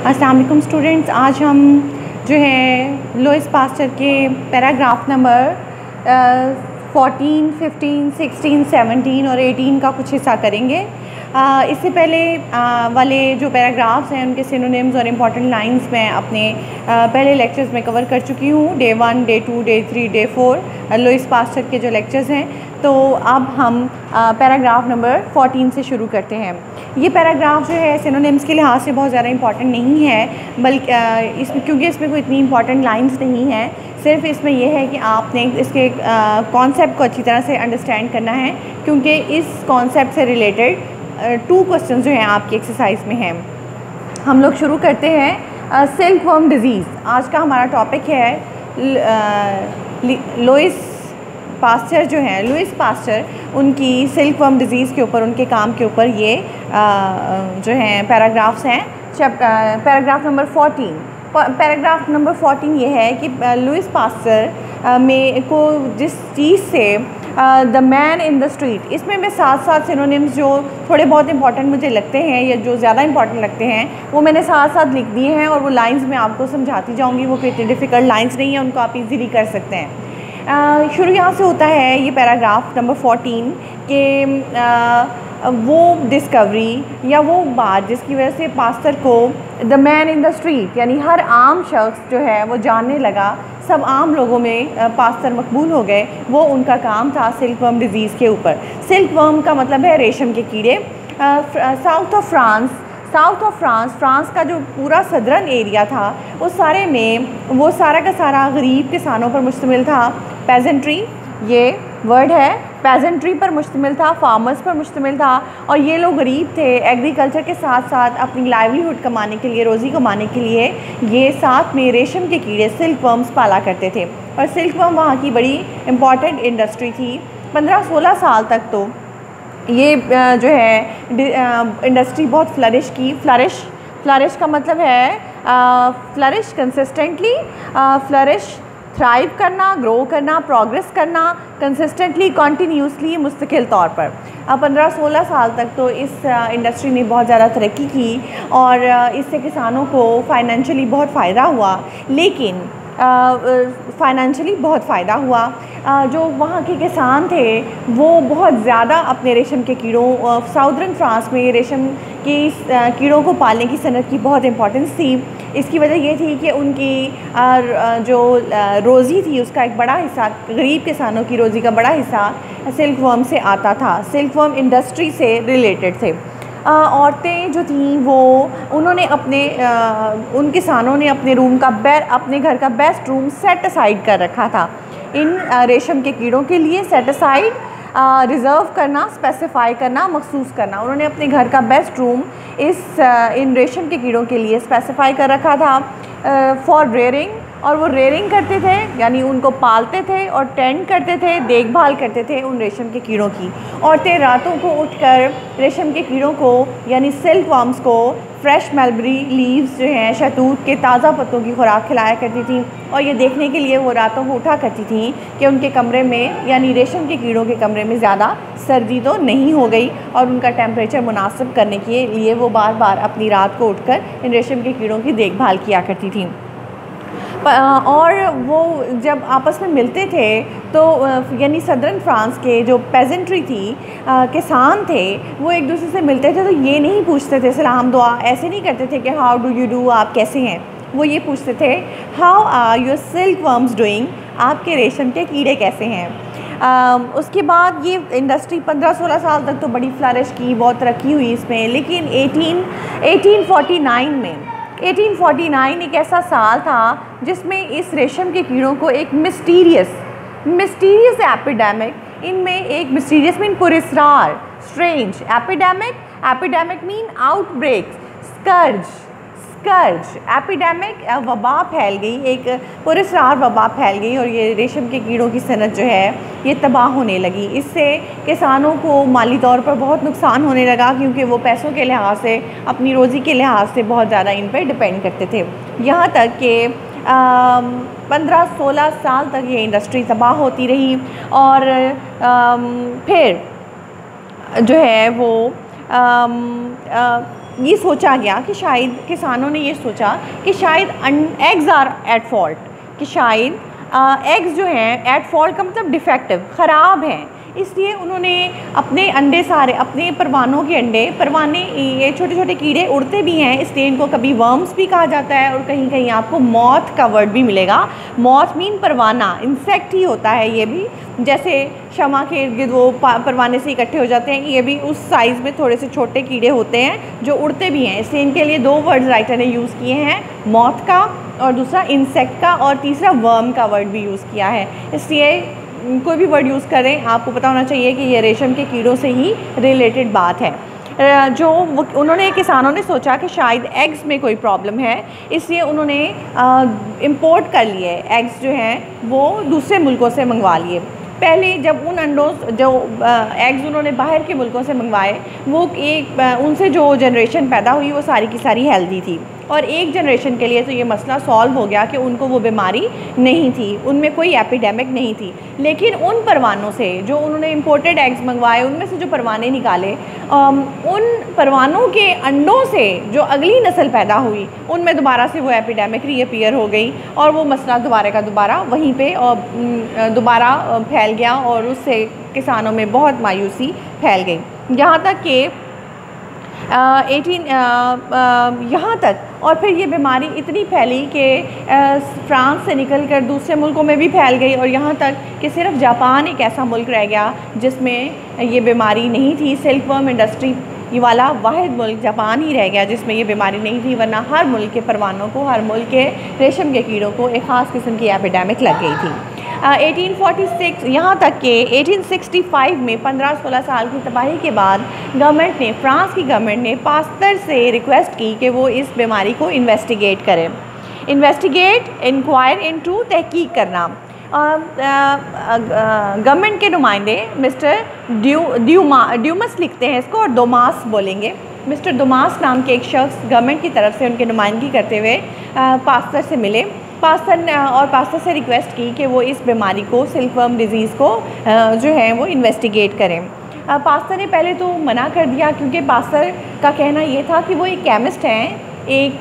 अस्सलाम वालेकुम स्टूडेंट्स आज हम जो है लोइस पास्टर के paragraph number fourteen fifteen sixteen seventeen और एटीन का कुछ हिस्सा करेंगे। इससे पहले वाले जो पैराग्राफ्स हैं, उनके सिनोनिम्स और इंपॉर्टेंट लाइंस मैं अपने पहले लेक्चर्स में कवर कर चुकी हूँ। Day one day two day three day four Louis Pasteur के जो लेक्चर्स हैं। तो अब हम पैराग्राफ नंबर 14 से शुरू करते हैं। ये पैराग्राफ जो है सिनोनिम्स के लिहाज से बहुत ज़्यादा इंपॉर्टेंट नहीं है, बल्कि इसमें क्योंकि इसमें कोई इतनी इंपॉर्टेंट लाइंस नहीं हैं। सिर्फ़ इसमें यह है कि आपने इसके कॉन्सेप्ट को अच्छी तरह से अंडरस्टैंड करना है, क्योंकि इस कॉन्सेप्ट से रिलेटेड टू क्वेश्चन जो हैं आपकी एक्सरसाइज में हैं। हम लोग शुरू करते हैं सिल्क वर्म डिज़ीज़ आज का हमारा टॉपिक है लोइस पास्चर जो हैं लुइस पास्चर उनकी सिल्क वर्म डिज़ीज़ के ऊपर उनके काम के ऊपर ये आ, जो हैं पैराग्राफ्स हैं। Paragraph number fourteen paragraph number fourteen ये है कि लुइस पास्चर में को जिस चीज़ से the man in the street इसमें मैं साथ साथ सिनोनिम्स जो थोड़े बहुत इंपॉर्टेंट मुझे लगते हैं या जो ज़्यादा इंपॉर्टेंट लगते हैं, वो मैंने साथ साथ लिख दिए हैं और वो लाइंस मैं आपको समझाती जाऊँगी। वो कितने डिफ़िकल्ट लाइंस नहीं है, उनको आप इजीली कर सकते हैं। शुरू यहाँ से होता है ये पैराग्राफ नंबर फोटीन के वो डिस्कवरी या वो बात जिसकी वजह से पास्टर को the man in the street यानी हर आम शख्स जो है, वो जानने लगा, सब आम लोगों में पास्तर मकबूल हो गए, वो उनका काम था सिल्क वर्म डिज़ीज़ के ऊपर। सिल्क वर्म का मतलब है रेशम के कीड़े। South of France south of France France का जो पूरा सदरन एरिया था उस सारे में, वो सारा का सारा गरीब किसानों पर मुश्तमिल था। पेजेंट्री ये वर्ड है। पेजेंट्री पर मुश्तमिल था, फार्मर्स पर मुश्तमिल था और ये लोग गरीब थे, एग्रीकल्चर के साथ साथ अपनी लाइवलीहुड कमाने के लिए, रोज़ी कमाने के लिए ये साथ में रेशम के कीड़े सिल्क वर्म्स पाला करते थे। और सिल्क वर्म वहाँ की बड़ी इंपॉर्टेंट इंडस्ट्री थी। पंद्रह सोलह साल तक तो ये जो है इंडस्ट्री बहुत फ्लरिश की फ्लरिश फ्लरिश का मतलब है फ्लरिश कंसिस्टेंटली फ्लरिश थ्राइव करना ग्रो करना प्रोग्रेस करना कंसिस्टेंटली कॉन्टीन्यूसली मुस्तकिल तौर पर। अब पंद्रह सोलह साल तक तो इस इंडस्ट्री ने बहुत ज़्यादा तरक्की की और इससे किसानों को फाइनेंशियली बहुत फ़ायदा हुआ। लेकिन फ़ाइनेंशियली बहुत फ़ायदा हुआ। जो वहाँ के किसान थे, वो बहुत ज़्यादा अपने रेशम के कीड़ों साउदर्न फ्रांस में रेशम की कीड़ों को पालने की सनत की बहुत इंपॉर्टेंस थी। इसकी वजह ये थी कि उनकी जो रोज़ी थी उसका एक बड़ा हिस्सा गरीब किसानों की रोज़ी का बड़ा हिस्सा सिल्क वर्म से आता था। सिल्क वर्म इंडस्ट्री से रिलेटेड थे। औरतें जो थीं वो उन्होंने अपने आ, उन किसानों ने अपने रूम का बे अपने घर का बेस्ट रूम सेट असाइड कर रखा था। इन रेशम के कीड़ों के लिए सेट असाइड रिज़र्व करना स्पेसिफाई करना, मखसूस करना। उन्होंने अपने घर का बेस्ट रूम इस इन रेशम के कीड़ों के लिए स्पेसिफाई कर रखा था। फॉर रेयरिंग और वो रेयरिंग करते थे, यानी उनको पालते थे और टेंड करते थे, देखभाल करते थे उन रेशम के कीड़ों की। औरतें रातों को उठकर रेशम के कीड़ों को, यानी सिल्क वार्म्स को फ्रेश मलबरी लीव्स जो हैं शतूत के ताज़ा पत्तों की खुराक खिलाया करती थी। और ये देखने के लिए वो रातों को उठा करती थी कि उनके कमरे में, यानी रेशम के कीड़ों के कमरे में ज़्यादा सर्दी तो नहीं हो गई और उनका टेम्परेचर मुनासिब करने के लिए वो बार बार अपनी रात को उठकर इन रेशम के कीड़ों की देखभाल किया करती थी। और वो जब आपस में मिलते थे तो यानी सदरन फ्रांस के जो पेजेंट्री थी किसान थे वो एक दूसरे से मिलते थे तो ये नहीं पूछते थे सलाम दुआ ऐसे नहीं करते थे कि हाउ डू यू डू आप कैसे हैं? वो ये पूछते थे how are your silk worms doing? आपके रेशम के कीड़े कैसे हैं? आ, उसके बाद ये इंडस्ट्री 15-16 साल तक तो बड़ी फ्लरिश की बहुत तरक्की हुई इसमें लेकिन 18 1849 में 1849 एक ऐसा साल था जिसमें इस रेशम के कीड़ों को एक मिस्टीरियस मिस्टीरियस एपिडेमिक, इनमें एक mysterious mean पुरस्रार, strange, epidemic epidemic mean outbreak scourge. Scourge epidemic वबा फैल गई एक पुरस्कार वबा फैल गई और ये रेशम के कीड़ों की सनत जो है ये तबाह होने लगी। इससे किसानों को माली तौर पर बहुत नुकसान होने लगा क्योंकि वो पैसों के लिहाज से अपनी रोज़ी के लिहाज से बहुत ज़्यादा इन पर डिपेंड करते थे। यहाँ तक कि पंद्रह सोलह साल तक ये इंडस्ट्री तबाह होती रही और आ, फिर जो है वो आ, आ, ये सोचा गया कि शायद किसानों ने ये सोचा कि शायद एग्ज़ आर एट फॉल्ट कि शायद एग्स जो हैं एट फॉल्ट का मतलब डिफेक्टिव ख़राब हैं। इसलिए उन्होंने अपने अंडे सारे, अपने परवानों के अंडे, परवाने, ये छोटे छोटे कीड़े उड़ते भी हैं, इसलिए इनको कभी वर्म्स भी कहा जाता है और कहीं कहीं आपको मौत का वर्ड भी मिलेगा। मौत मीन परवाना इंसेक्ट ही होता है ये भी। जैसे शमा के इर्द गिर्द वो परवाने से इकट्ठे हो जाते हैं, ये भी उस साइज़ में थोड़े से छोटे कीड़े होते हैं जो उड़ते भी हैं। इसलिए इनके लिए दो वर्ड्स राइटर ने यूज़ किए हैं मौत का और दूसरा इंसेक्ट का और तीसरा वर्म का वर्ड भी यूज़ किया है। इसलिए कोई भी वर्ड यूज़ करें, आपको पता होना चाहिए कि ये रेशम के कीड़ों से ही रिलेटेड बात है। जो उन्होंने, किसानों ने सोचा कि शायद एग्स में कोई प्रॉब्लम है, इसलिए उन्होंने इंपोर्ट कर लिए। एग्स जो हैं, वो दूसरे मुल्कों से मंगवा लिए। पहले जब उन अंडों जो एग्स उन्होंने बाहर के मुल्कों से मंगवाए, वो एक उनसे जो जनरेशन पैदा हुई, वो सारी की सारी हेल्दी थी। और एक जनरेशन के लिए तो ये मसला सॉल्व हो गया कि उनको वो बीमारी नहीं थी, उनमें कोई एपिडेमिक नहीं थी। लेकिन उन परवानों से जो उन्होंने इम्पोर्टेड एग्स मंगवाए, उनमें से जो परवाने निकाले उन परवानों के अंडों से जो अगली नस्ल पैदा हुई, उनमें दोबारा से वो एपिडेमिक रीअपियर हो गई और वो मसला दोबारा का दोबारा वहीं पर दोबारा फैल गया और उससे किसानों में बहुत मायूसी फैल गई। यहाँ तक कि एटीन यहाँ तक। और फिर ये बीमारी इतनी फैली कि फ्रांस से निकल कर दूसरे मुल्कों में भी फैल गई और यहाँ तक कि सिर्फ़ जापान एक ऐसा मुल्क रह गया जिसमें ये बीमारी नहीं थी। सिल्क वर्म इंडस्ट्री ये वाला वाद मुल्क जापान ही रह गया जिसमें ये बीमारी नहीं थी, वरना हर मुल्क के परवानों को, हर मुल्क के रेशम के कीड़ों को एक ख़ास किस्म की एपिडेमिक लग गई थी। एटीन फोर्टी सिक्स यहाँ तक कि 1865 में 15-16 साल की तबाही के बाद गवर्नमेंट ने फ्रांस की गवर्नमेंट ने पास्तर से रिक्वेस्ट की कि वो इस बीमारी को इन्वेस्टिगेट करें। इन्वेस्टिगेट इंक्वायर इनटू तहकीक करना। गवर्नमेंट के नुमाइंदे मिस्टर ड्यू, ड्यूमा, ड्यूमस लिखते हैं इसको और दोमास बोलेंगे। मिस्टर दोमास नाम के एक शख्स गवर्नमेंट की तरफ़ से उनके नुमाइंदगी करते हुए पास्तर से मिले। पास्तर और पास्ता से रिक्वेस्ट की कि वो इस बीमारी को सिल्कवर्म डिज़ीज़ को जो है वो इन्वेस्टिगेट करें। पास्तर ने पहले तो मना कर दिया क्योंकि पास्तर का कहना ये था कि वो एक केमिस्ट हैं, एक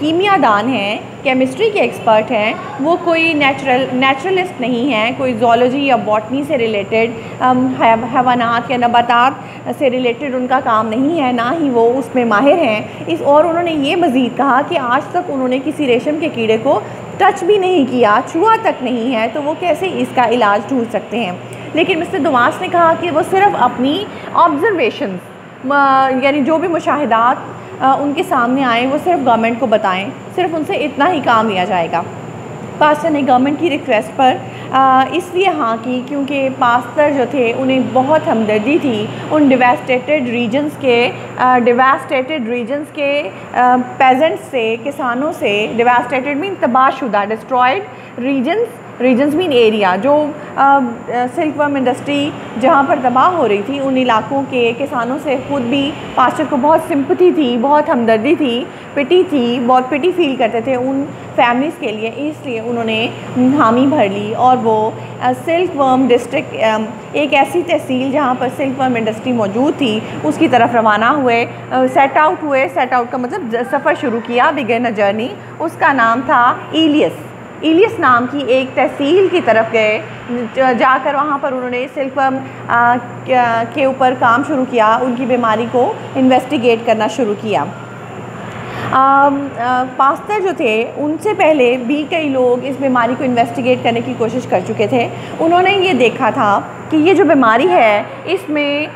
कीमिया दान हैं केमिस्ट्री के एक्सपर्ट हैं, वो कोई नेचुरल नेचुरलिस्ट नहीं हैं, कोई जोलॉजी या बॉटनी से रिलेटेड हैवानात या नबातात से रिलेटेड उनका काम नहीं है, ना ही वो उसमें माहिर हैं। इस, और उन्होंने ये मज़ीद कहा कि आज तक उन्होंने किसी रेशम के कीड़े को टच भी नहीं किया, छुआ तक नहीं है तो वो कैसे इसका इलाज ढूंढ सकते हैं? लेकिन मिस्टर दुमास ने कहा कि वो सिर्फ़ अपनी ऑब्ज़रवेशन यानी जो भी मुशाहदात उनके सामने आए, वो सिर्फ़ गवर्नमेंट को बताएँ, सिर्फ़ उनसे इतना ही काम लिया जाएगा। पास्टर ने गवर्नमेंट की रिक्वेस्ट पर इसलिए हाँ की क्योंकि पास्तर जो थे, उन्हें बहुत हमदर्दी थी। उन डिवेस्टेटेड रीजन्स के डिवेस्टेटेड रीजन्स के पेजेंट्स से, किसानों से devastated mean तबाहशुदा destroyed regions regions mean area जो सिल्क वर्म इंडस्ट्री जहाँ पर तबाह हो रही थी, उन इलाकों के किसानों से ख़ुद भी पास्टर को बहुत सिंपथी थी, बहुत हमदर्दी थी पिटी थी, बहुत पिटी फील करते थे उन फैमिलीज़ के लिए। इसलिए उन्होंने हामी भर ली और वो सिल्क वर्म डिस्ट्रिक्ट एक ऐसी तहसील जहाँ पर सिल्क वर्म इंडस्ट्री मौजूद थी, उसकी तरफ़ रवाना हुए सेट आउट हुए। सेट आउट का मतलब सफ़र शुरू किया बिगेन अ जर्नी उसका नाम था इलियस इलियस नाम की एक तहसील की तरफ़ गए। जाकर वहाँ पर उन्होंने सिल्क के ऊपर काम शुरू किया। उनकी बीमारी को इन्वेस्टिगेट करना शुरू किया। पास्तर जो थे, उनसे पहले भी कई लोग इस बीमारी को इन्वेस्टिगेट करने की कोशिश कर चुके थे। उन्होंने ये देखा था कि ये जो बीमारी है, इसमें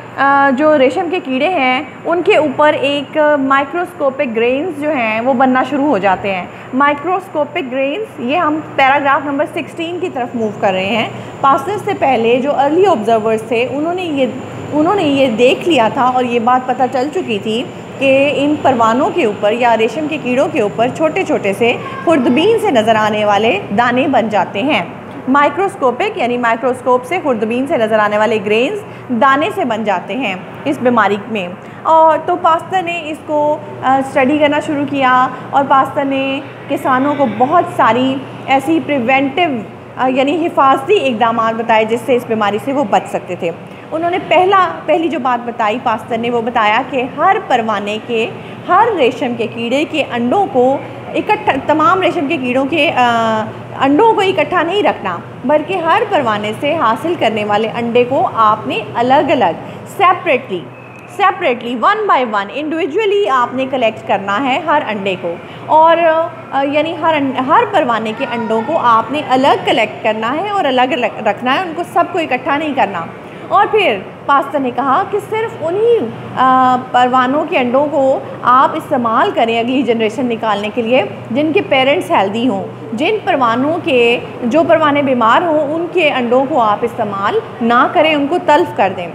जो रेशम के कीड़े हैं, उनके ऊपर एक माइक्रोस्कोपिक ग्रेन्स जो हैं, वो बनना शुरू हो जाते हैं। माइक्रोस्कोपिक ग्रेन्स ये हम पैराग्राफ नंबर 16 की तरफ़ मूव कर रहे हैं। पास्तर से पहले, जो अर्ली ऑब्जर्वर्स थे, उन्होंने ये उन्होंने ये देख लिया था और ये बात पता चल चुकी थी कि इन परवानों के ऊपर या रेशम के कीड़ों के ऊपर छोटे छोटे से खुर्दबीन से नज़र आने वाले दाने बन जाते हैं। माइक्रोस्कोपिक यानी माइक्रोस्कोप से खुर्दबीन से नज़र आने वाले ग्रेन्स दाने से बन जाते हैं इस बीमारी में। और तो पास्ता ने इसको स्टडी करना शुरू किया और पास्ता ने किसानों को बहुत सारी ऐसी प्रिवेंटिव यानी हिफाजती इकदाम बताए जिससे इस बीमारी से वो बच सकते थे। उन्होंने पहला पहली जो बात बताई पास्तर ने वो बताया कि हर परवाने के हर रेशम के कीड़े के अंडों को इकट्ठा तमाम रेशम के कीड़ों के आ, अंडों को इकट्ठा नहीं रखना बल्कि हर परवाने से हासिल करने वाले अंडे को आपने अलग अलग separately separately one by one individually आपने कलेक्ट करना है हर अंडे को। और यानी हर हर परवाने के अंडों को आपने अलग कलेक्ट करना है और अलग रखना है उनको सबको इकट्ठा नहीं करना। और फिर पास्ता ने कहा कि सिर्फ़ उन्हीं परवानों के अंडों को आप इस्तेमाल करें अगली जनरेशन निकालने के लिए, जिनके पेरेंट्स हेल्दी हों। जिन परवानों के, जो परवाने बीमार हों, उनके अंडों को आप इस्तेमाल ना करें, उनको तल्फ़ कर दें।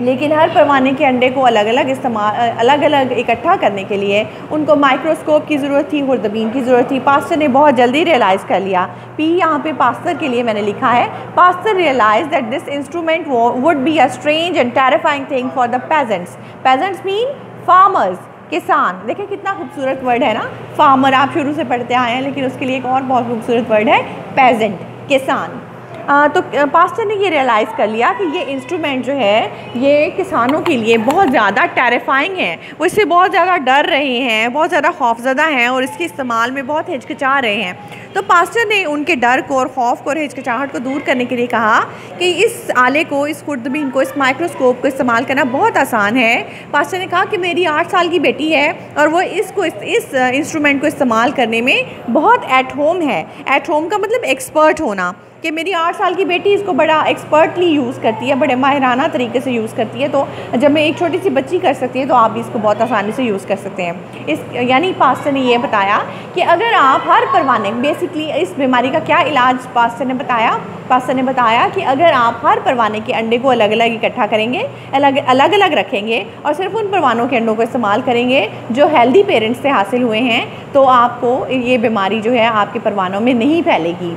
लेकिन हर परवाने के अंडे को अलग अलग इस्तेमाल अलग अलग इकट्ठा करने के लिए उनको माइक्रोस्कोप की ज़रूरत थी खुरदबीन की ज़रूरत थी। पास्टर ने बहुत जल्दी रियलाइज़ कर लिया। पी यहाँ पे पास्टर के लिए मैंने लिखा है, Pasteur realise that this instrument would be a strange and terrifying thing for the peasants peasants mean farmers किसान। देखिए कितना खूबसूरत वर्ड है ना? फार्मर आप शुरू से पढ़ते आए हैं, लेकिन उसके लिए एक और बहुत खूबसूरत वर्ड है पेजेंट किसान। तो पास्टर ने ये रियलाइज़ कर लिया कि ये इंस्ट्रूमेंट जो है ये किसानों के लिए बहुत ज़्यादा टेरिफाइंग है। वो इससे बहुत ज़्यादा डर रहे हैं बहुत ज़्यादा खौफजदा हैं और इसके इस्तेमाल में बहुत हिचकिचा रहे हैं। तो पास्टर ने उनके डर को और खौफ को और हिचकिचाहट को दूर करने के लिए कहा कि इस आले को इस खुर्दबीन को इस माइक्रोस्कोप को इस्तेमाल करना बहुत आसान है। पास्टर ने कहा कि मेरी आठ साल की बेटी है और वो इसको इस, इस इंस्ट्रूमेंट को इस्तेमाल करने में बहुत एट होम है। एट होम का मतलब एक्सपर्ट होना। कि मेरी आठ साल की बेटी इसको बड़ा एक्सपर्टली यूज़ करती है, बड़े माहिराना तरीके से यूज़ करती है तो जब मैं एक छोटी सी बच्ची कर सकती है तो आप भी इसको बहुत आसानी से यूज़ कर सकते हैं। इस, यानी पास्टर ने ये बताया कि अगर आप हर परवाने बेसिकली इस बीमारी का क्या इलाज पास्टर ने बताया? पास्टर ने बताया कि अगर आप हर परवाने के अंडे को अलग अलग इकट्ठा करेंगे, अलग अलग अलग रखेंगे और सिर्फ़ उन परवानों के अंडों को इस्तेमाल करेंगे जो हेल्दी पेरेंट्स से हासिल हुए हैं तो आपको ये बीमारी जो है आपके परवानों में नहीं फैलेगी।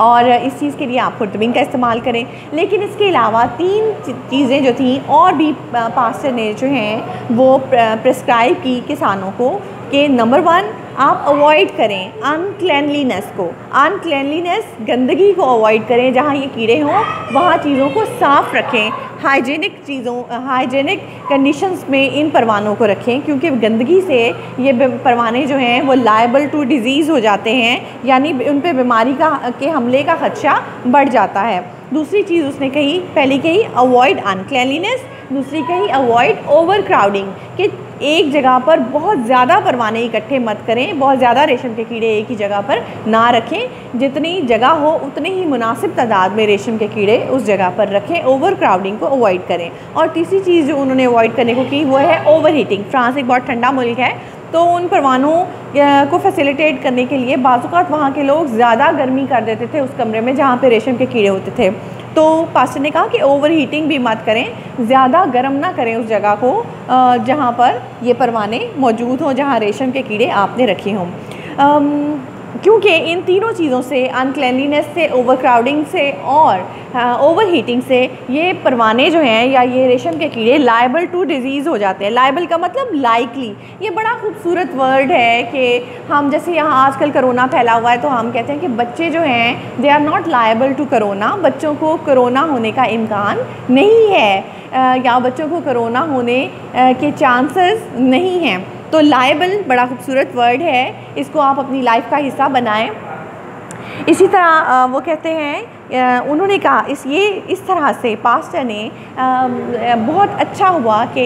और इस चीज़ के लिए आप खुरदबिन का इस्तेमाल करें। लेकिन इसके अलावा तीन चीज़ें जो थी और भी पास्टर ने जो हैं, वो प्रस्क्राइब की किसानों को कि नंबर वन आप अवॉइड करें अनक्लैनलीनेस को। अनक्लैनलीनेस गंदगी को अवॉइड करें, जहाँ ये कीड़े हों, वहाँ चीज़ों को साफ़ रखें। हाइजीनिक चीज़ों हाइजीनिक कंडीशंस में इन परवानों को रखें, क्योंकि गंदगी से ये परवाने जो हैं, वो लाइबल टू डिज़ीज़ हो जाते हैं, यानी उन पर बीमारी का, के हमले का खदशा बढ़ जाता है। दूसरी चीज़ उसने कही, पहली कही अवॉइड अनक्लैनलीनेस दूसरी कही अवॉइड ओवर क्राउडिंग कि एक जगह पर बहुत ज़्यादा परवाने इकट्ठे मत करें, बहुत ज़्यादा रेशम के कीड़े एक ही जगह पर ना रखें, जितनी जगह हो उतने ही मुनासिब तादाद में रेशम के कीड़े उस जगह पर रखें ओवर क्राउडिंग को अवॉइड करें। और तीसरी चीज़ जो उन्होंने अवॉइड करने को की, वो है ओवर हीटिंग फ्रांस एक बहुत ठंडा मुल्क है तो उन परवानों को फैसिलिटेट करने के लिए बाज़ात वहाँ के लोग ज़्यादा गर्मी कर देते थे उस कमरे में जहाँ पर रेशम के कीड़े होते थे। तो पास्टर ने कहा कि ओवर हीटिंग भी मत करें, ज़्यादा गर्म ना करें उस जगह को जहाँ पर ये परवाने मौजूद हों, जहाँ रेशम के कीड़े आपने रखे हों। क्योंकि इन तीनों चीज़ों से अनक्लैनलीनेस से ओवर क्राउडिंग से और ओवर हीटिंग से ये परवाने जो हैं या ये रेशम के कीड़े लाइबल टू डिज़ीज़ हो जाते हैं। लाइबल का मतलब लाइकली ये बड़ा खूबसूरत वर्ड है कि हम, जैसे यहाँ आजकल करोना फैला हुआ है तो हम कहते हैं कि बच्चे जो हैं they are not liable to corona बच्चों को करोना होने का इम्कान नहीं है। या बच्चों को करोना होने के चांसेस नहीं हैं। तो लाइबल बड़ा खूबसूरत वर्ड है। इसको आप अपनी लाइफ का हिस्सा बनाएँ। इसी तरह वो कहते हैं उन्होंने कहा, इस, ये, इस तरह से पास्टर ने बहुत अच्छा हुआ कि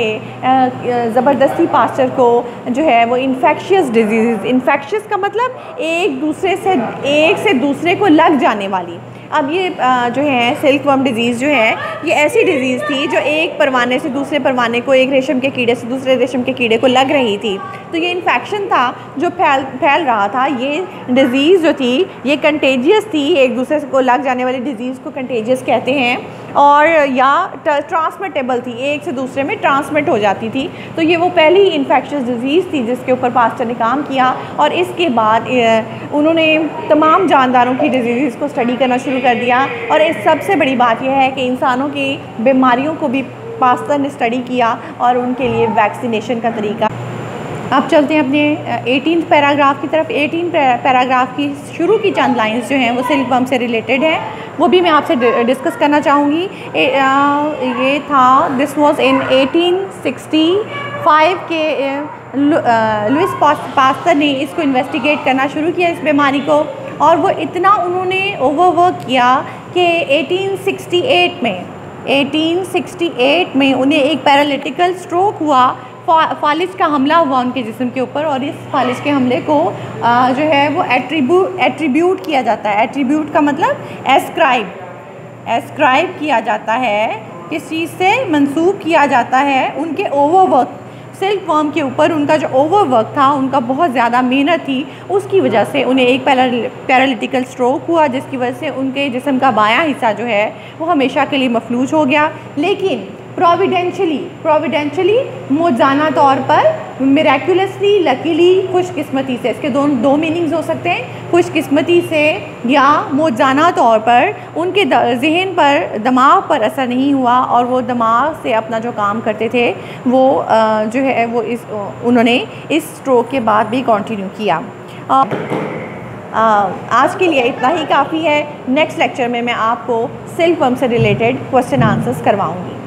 ज़बरदस्ती पास्टर को जो है, वो इन्फेक्शियस डिज़ीज़ इन्फेक्शियस का मतलब एक दूसरे से, एक से दूसरे को लग जाने वाली। अब ये जो है सिल्क वर्म डिज़ीज़ जो है, ये ऐसी डिज़ीज़ थी जो एक परवाने से दूसरे परवाने को, एक रेशम के कीड़े से दूसरे रेशम के कीड़े को लग रही थी। तो ये इन्फेक्शन था जो फैल फैल रहा था। ये डिज़ीज़ जो थी, ये कंटेजियस थी, एक दूसरे को लग जाने वाली डिज़ीज़ को कंटेजियस कहते हैं। और, या ट्रांसमिटेबल थी, एक से दूसरे में ट्रांसमिट हो जाती थी। तो ये वो पहली इन्फेक्शस डिज़ीज़ थी जिसके ऊपर पास्टर ने काम किया। और इसके बाद उन्होंने तमाम जानदारों की डिज़ीज़ को स्टडी करना शुरू कर दिया। और इस सबसे बड़ी बात यह है कि इंसानों की बीमारियों को भी पास्टर ने स्टडी किया और उनके लिए वैक्सीनेशन का तरीका। अब चलते हैं अपने एटीन पैराग्राफ की तरफ़। एटीन पैराग्राफ की शुरू की चंद लाइंस जो हैं, वो सिल्क बम से रिलेटेड हैं। वो भी मैं आपसे डिस्कस करना चाहूँगी। ये था दिस वाज इन 1865 के लुइस पास्तर ने इसको इन्वेस्टिगेट करना शुरू किया इस बीमारी को। और वो इतना उन्होंने ओवरवर्क किया कि 1868 में 1868 में उन्हें एक पैरालिटिकल स्ट्रोक हुआ फालिज का हमला हुआ उनके जिस्म के ऊपर और इस फालिज के हमले को आ, जो है वो एट्रीब्यूट एट्रीब्यूट किया जाता है। एट्रीब्यूट का मतलब एस्क्राइब एस्क्राइब किया जाता है किस चीज़ से? मंसूब किया जाता है उनके ओवरवर्क सिल्क वर्म के ऊपर उनका जो ओवरवर्क था, उनका बहुत ज़्यादा मेहनत थी, उसकी वजह से उन्हें एक पैरालिटिकल स्ट्रोक हुआ, जिसकी वजह से उनके जिसम का बायां हिस्सा जो है, वो हमेशा के लिए मफलूज हो गया। लेकिन प्रोविडेंशली प्रोविडेंशली मोजाना तौर पर मेरेकुलसली लकीली खुशकिस्मती से इसके दोनों दो मीनिंग्स हो सकते हैं खुशकिस्मती से या मोजाना तौर पर उनके जहन पर दिमाग पर असर नहीं हुआ और वो दिमाग से अपना जो काम करते थे वो जो है वो इस उन्होंने इस स्ट्रोक के बाद भी कंटिन्यू किया। आ, आज के लिए इतना ही काफ़ी है। नेक्स्ट लेक्चर में मैं आपको सिल्क पम्प से रिलेटेड क्वेश्चन आंसर्स करवाऊँगी।